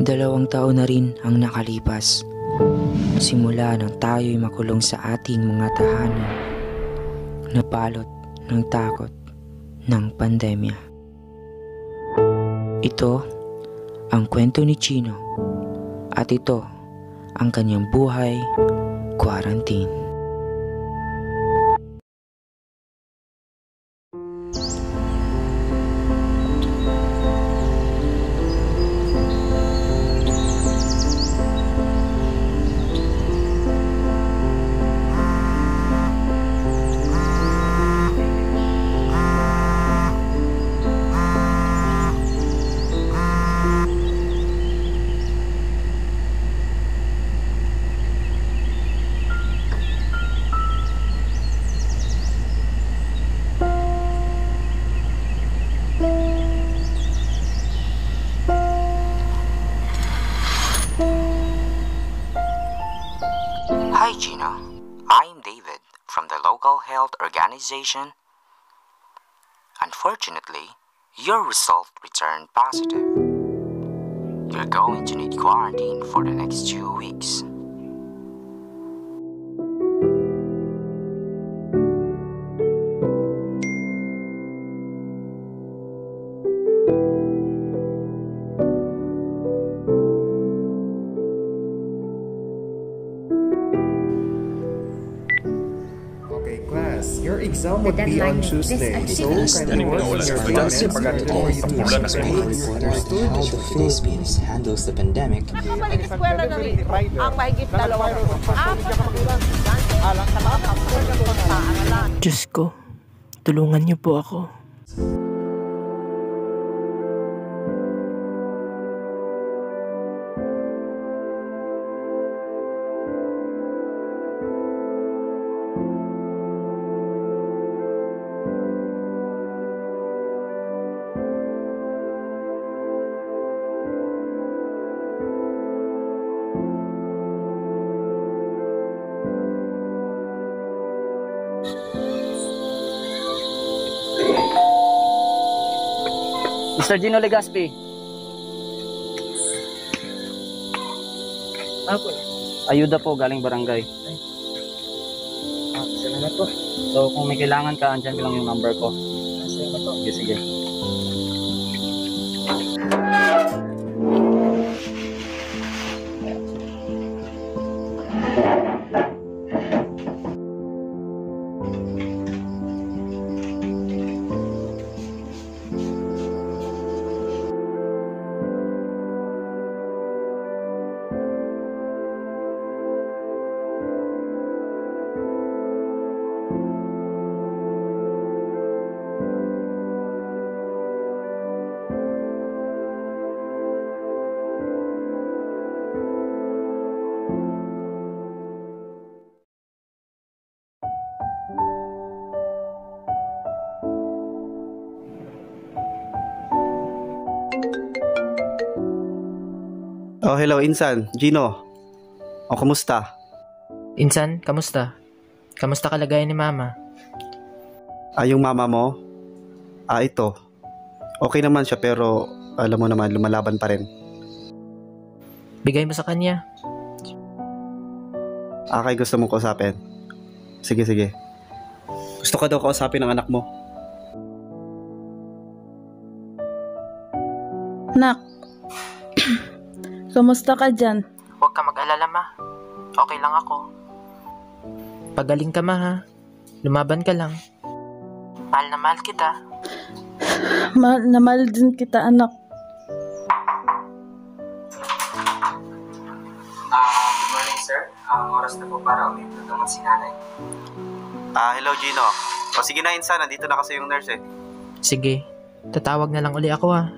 Dalawang taon na rin ang nakalipas. Simula nang tayo'y makulong sa ating mga tahanan. Napalot ng takot ng pandemya. Ito ang kwento ni Chino at ito ang kanyang buhay quarantine. Organization. Unfortunately, your result returned positive. You're going to need quarantine for the next two weeks. Exam The would be on Tuesday, so kindly work on your assignments for you for you how the Philippines handles the pandemic. Nakabalik eskwela na rin ang mahigit dalawang apat na sa mga aralan. Diyos ko, tulungan niyo po ako. Mr. Gino Legaspi. Apo, Ayuda po galing barangay. ah, salamat po. So kung may kailangan ka, andyan lang yung number ko. Salamat po. Sige, sige. Hello, Insan. Gino. O, kumusta? Insan, kamusta? Kamusta kalagayan ni Mama? Ah, yung mama mo? Ah, ito. Okay naman siya pero alam mo naman, lumalaban pa rin. Bigay mo sa kanya. Ah, kay gusto mong kausapin? Sige, sige. Gusto ka daw kausapin ng anak mo? Nak, kumusta ka dyan? Huwag ka mag-alala, Ma. Okay lang ako. Pagaling ka, Ma, ha? Lumaban ka lang. Mahal na mahal kita. Mahal na mahal din kita, anak. Ah, good morning, sir. Ang oras na po para ulit naman si nanay. Ah, hello, Gino. O, sige na, Insan. Nandito na kasi yung nurse eh. Sige, tatawag na lang uli ako, ha?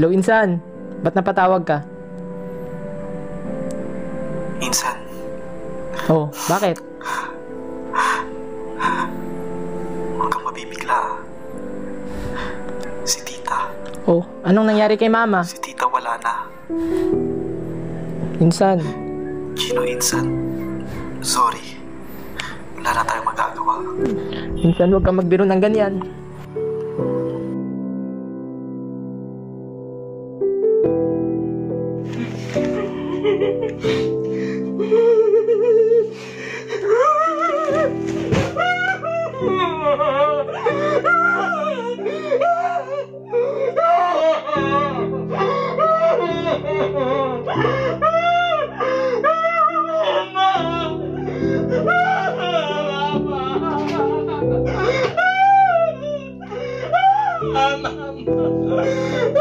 Hello Insan. Ba't napatawag ka? Insan, Oh, bakit? huwag kang mabibigla. Si tita, Oh, anong nangyari kay mama? si tita wala na. Insan, Gino Insan, sorry. Wala na tayong magagawa. Insan huwag kang magbiro ng ganyan. 啊！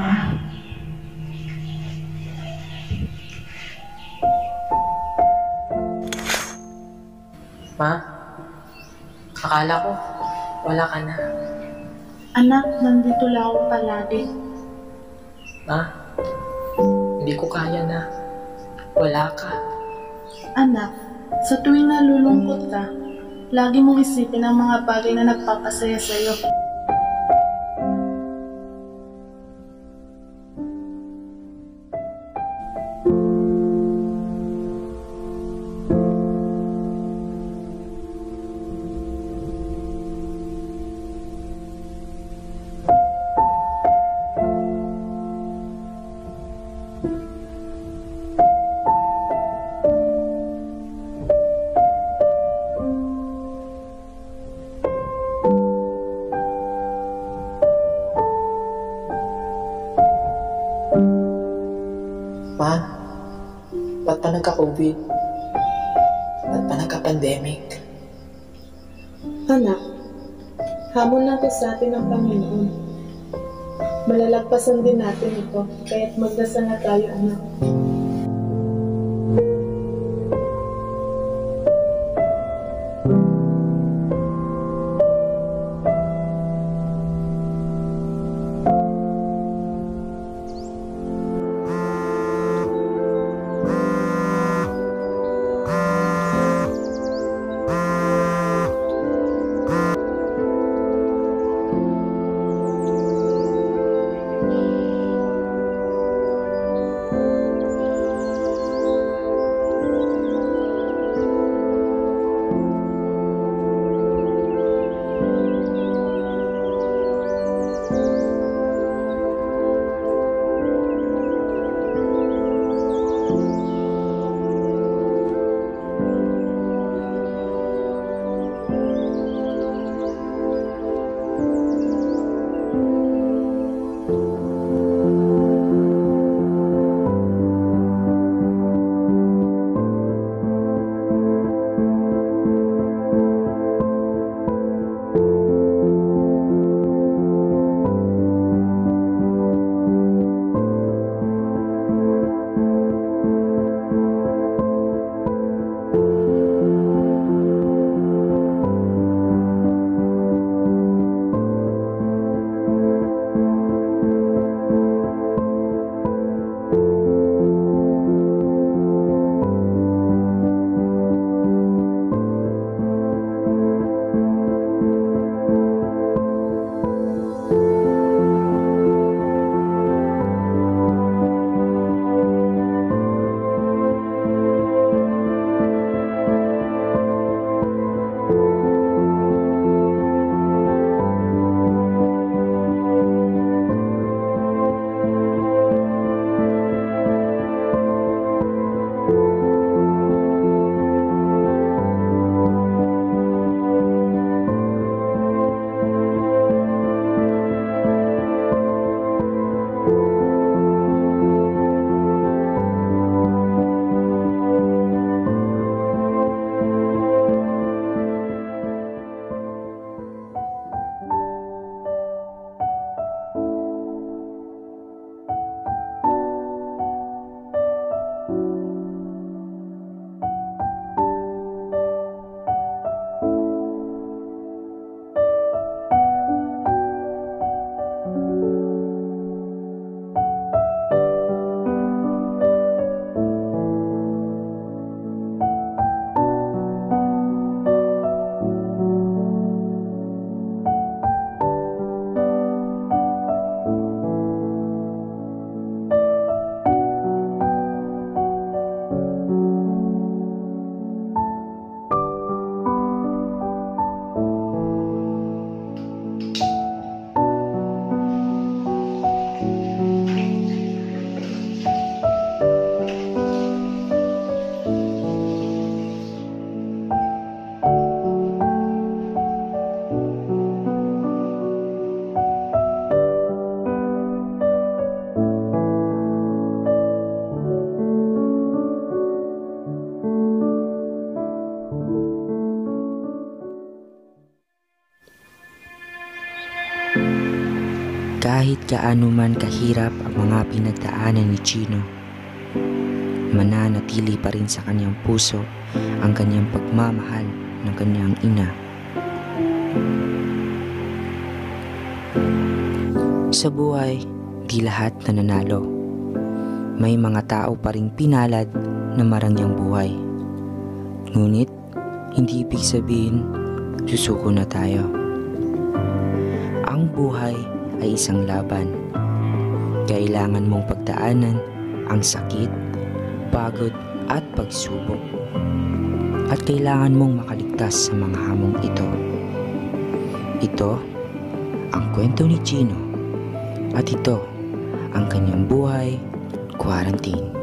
Ah, Ma, akala ko wala ka na. anak, nandito lang ako palagi. Ma, hindi ko kaya na. Wala ka. Anak, sa tuwing nalulungkot ka, lagi mong isipin ang mga bagay na nagpapasaya sa'yo. nagka-COVID? Ba't pa nagka-pandemic? Anak, hamon natin sa atin ng Panginoon. Malalagpasan din natin ito, kaya't magdasal na tayo, anak. Gaano man kahirap ang mga pinagdaanan ni Chino, mananatili pa rin sa kanyang puso ang kanyang pagmamahal ng kanyang ina. Sa buhay, di lahat nananalo. May mga tao pa rin pinalad na marangyang buhay. Ngunit, hindi ibig sabihin, susuko na tayo. Ang buhay ay isang laban. Kailangan mong pagdaanan ang sakit, pagod at pagsubok. At kailangan mong makaligtas sa mga hamong ito. Ito ang kwento ni Chino at ito ang kanyang buhay quarantine.